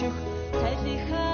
шүх талихаа